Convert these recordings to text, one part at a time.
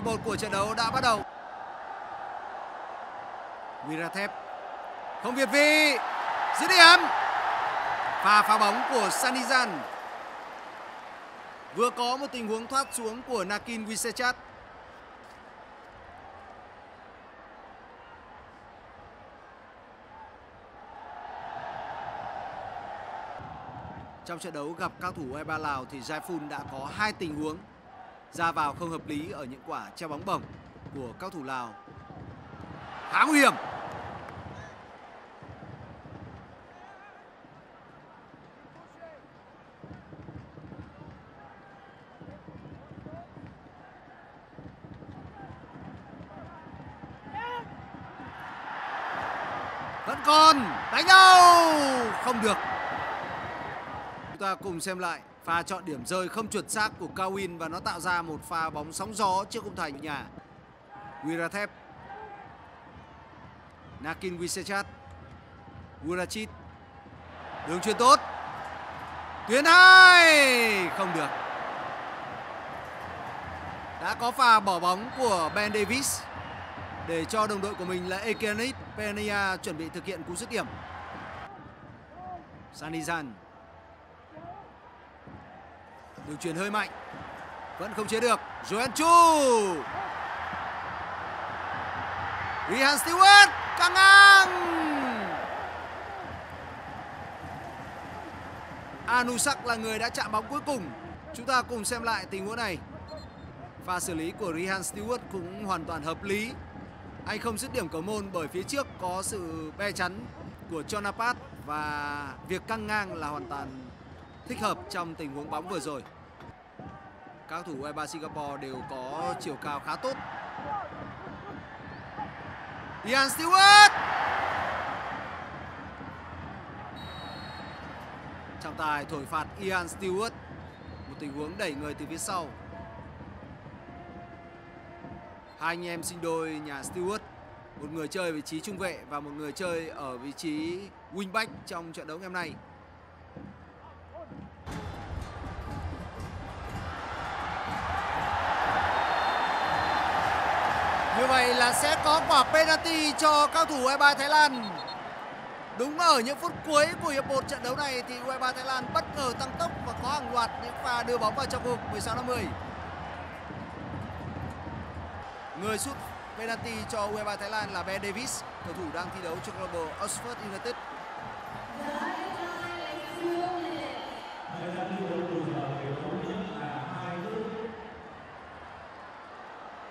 Hiệp một của trận đấu đã bắt đầu. Virathep không việt vị dứt điểm. Và phá bóng của Sanizan. Vừa có một tình huống thoát xuống của Nakin Wisechat Trong trận đấu gặp các thủ U23 Lào thì Jaifun đã có hai tình huống ra vào không hợp lý ở những quả treo bóng bổng của các thủ Lào. Khá nguy hiểm. Vẫn còn, đánh nhau không được Chúng ta cùng xem lại pha chọn điểm rơi không chuẩn xác của Kawin và nó tạo ra một pha bóng sóng gió trước khung thành nhà. Wirathep. Nakin Wisechat. Wurachit. Đường truyền tốt. Tuyến hai không được. Đã có pha bỏ bóng của Ben Davis để cho đồng đội của mình là Ekenit Penia chuẩn bị thực hiện cú dứt điểm. Sanizan Đường truyền hơi mạnh. Vẫn không chế được. Joel Chu. Rihan Stewart căng ngang. Anusak là người đã chạm bóng cuối cùng. Chúng ta cùng xem lại tình huống này. Pha xử lý của Rihan Stewart cũng hoàn toàn hợp lý. Anh không dứt điểm cầu môn bởi phía trước có sự be chắn của Jonapat Và việc căng ngang là hoàn toàn thích hợp trong tình huống bóng vừa rồi các thủ U23 Singapore đều có chiều cao khá tốt. Ian Stewart! Trọng tài thổi phạt Ian Stewart. Một tình huống đẩy người từ phía sau. Hai anh em sinh đôi nhà Stewart, một người chơi vị trí trung vệ và một người chơi ở vị trí wingback trong trận đấu ngày hôm nay. Vậy là sẽ có quả penalty cho các thủ U23 Thái Lan. Đúng ở những phút cuối của hiệp 1 trận đấu này thì U23 Thái Lan bất ngờ tăng tốc và có hàng loạt những pha đưa bóng vào trong vùng 16 50. Người sút penalty cho U23 Thái Lan là Ben Davis, cầu thủ đang thi đấu cho câu lạc bộ Oxford United.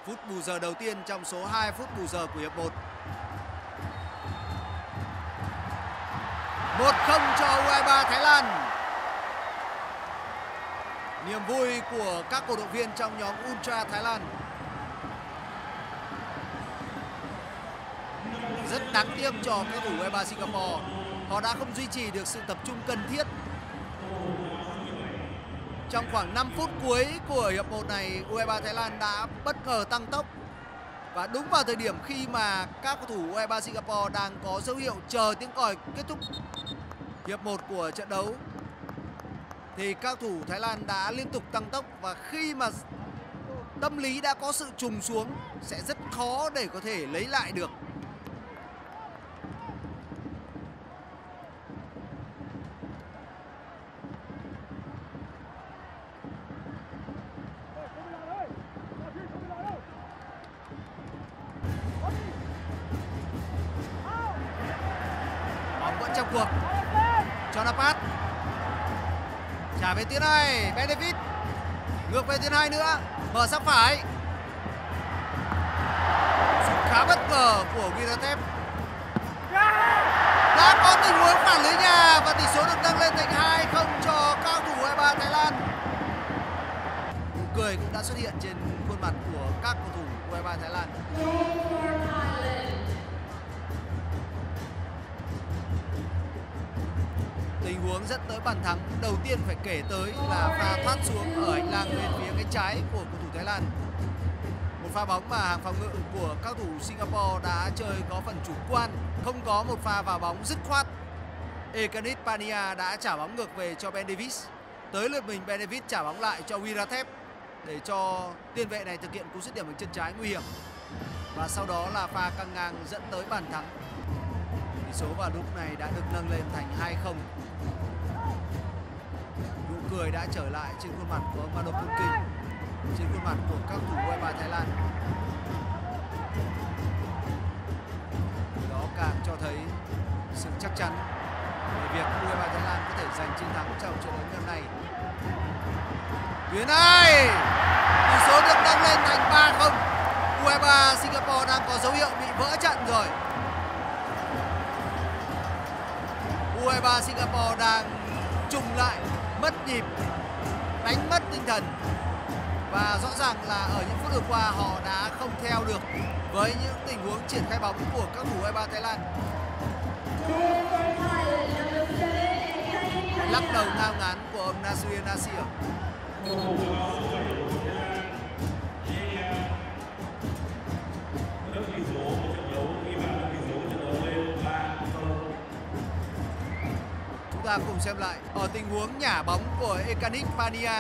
Phút bù giờ đầu tiên trong số 2 phút bù giờ của hiệp 1. 1-0 cho U23 Thái Lan. Niềm vui của các cổ động viên trong nhóm Ultra Thái Lan. Rất đáng tiếc cho các thủ U23 Singapore. Họ đã không duy trì được sự tập trung cần thiết trong khoảng 5 phút cuối của hiệp 1 này, U23 Thái Lan đã bất ngờ tăng tốc. Và đúng vào thời điểm khi mà các cầu thủ U23 Singapore đang có dấu hiệu chờ tiếng còi kết thúc hiệp 1 của trận đấu thì các thủ Thái Lan đã liên tục tăng tốc. Và khi mà tâm lý đã có sự trùng xuống sẽ rất khó để có thể lấy lại được trong cuộc. Cho Napat trả về tiến hai Benefit ngược về tiến hai nữa, mở sang phải. Khá bất ngờ của Vinatep đã có tình huống phản lưới nhà và tỷ số được nâng lên thành hai không cho cao thủ U23 Thái Lan. Nụ cười cũng đã xuất hiện trên khuôn mặt của các cầu thủ U23 Thái Lan. Huống dẫn tới bàn thắng. Đầu tiên phải kể tới là pha thoát xuống ở hành lang bên phía cái trái của cầu thủ Thái Lan. Một pha bóng mà hàng phòng ngự của các thủ Singapore đã chơi có phần chủ quan, không có một pha vào bóng dứt khoát. Ekanit Pania đã trả bóng ngược về cho Ben Davis. Tới lượt mình, Ben Davis trả bóng lại cho Wirathep để cho tiền vệ này thực hiện cú dứt điểm bằng chân trái nguy hiểm. Và sau đó là pha căng ngang dẫn tới bàn thắng. Tỷ số vào lúc này đã được nâng lên thành 2-0 cười đã trở lại trên khuôn mặt của Mano Punkin trên khuôn mặt của các thủ U23 Thái Lan. Đó càng cho thấy sự chắc chắn về việc U23 Thái Lan có thể giành chiến thắng trong trận đấu hôm nay. Tuyến này tỷ số được nâng lên thành 3-0 U23 Singapore đang có dấu hiệu bị vỡ trận rồi. U23 Singapore đang trùng lại mất nhịp, đánh mất tinh thần. Và rõ ràng là ở những phút vừa qua họ đã không theo được với những tình huống triển khai bóng của các thủ U23 Thái Lan. Lắc đầu ngao ngán của ông Nasir Nasir. Ta cùng xem lại ở tình huống nhả bóng của Ekanik Pania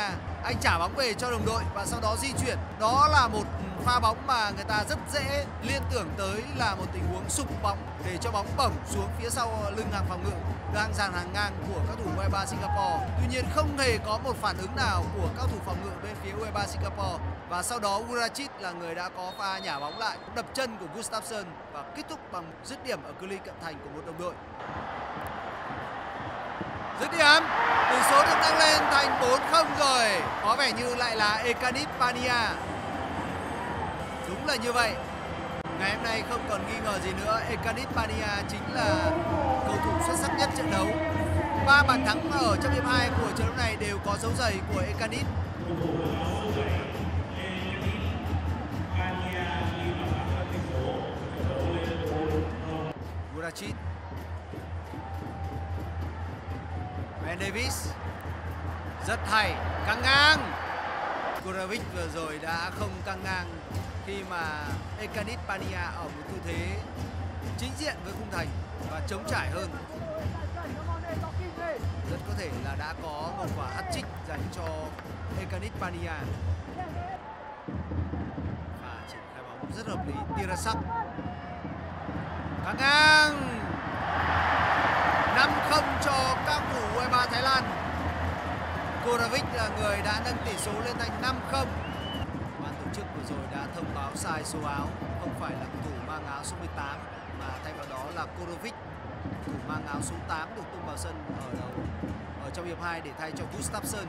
anh trả bóng về cho đồng đội và sau đó di chuyển đó là một pha bóng mà người ta rất dễ liên tưởng tới là một tình huống sụp bóng để cho bóng bổng xuống phía sau lưng hàng phòng ngự đang dàn hàng ngang của các thủ U23 Singapore. Tuy nhiên không hề có một phản ứng nào của các thủ phòng ngự bên phía U23 Singapore và sau đó Urachit là người đã có pha nhả bóng lại, đập chân của Gustafsson và kết thúc bằng dứt điểm ở cự ly cận thành của một đồng đội. Dứt điểm, tỷ số được tăng lên thành 4-0 rồi. Có vẻ như lại là Ekanit Pania. Đúng là như vậy. Ngày hôm nay không còn nghi ngờ gì nữa, Ekanit Pania chính là cầu thủ xuất sắc nhất trận đấu. Ba bàn thắng ở trong hiệp 2 của trận đấu này đều có dấu giày của Ekanit. Gurachit Davis. Rất hay, căng ngang. Kurovic vừa rồi đã không căng ngang khi mà Ekanit Pania ở một tư thế chính diện với khung thành và chống trải hơn. Rất có thể là đã có một quả hat trick dành cho Ekanit Pania. Và triển khai bóng rất hợp lý. Tirasak căng ngang. 5-0 cho các thủ U23 Thái Lan. Koravic là người đã nâng tỷ số lên thành 5-0. Ban tổ chức vừa rồi đã thông báo sai số áo, không phải là thủ mang áo số 18 mà thay vào đó là Korovic, thủ mang áo số 8 được tung vào sân ở đầu ở trong hiệp 2 để thay cho Gustafsson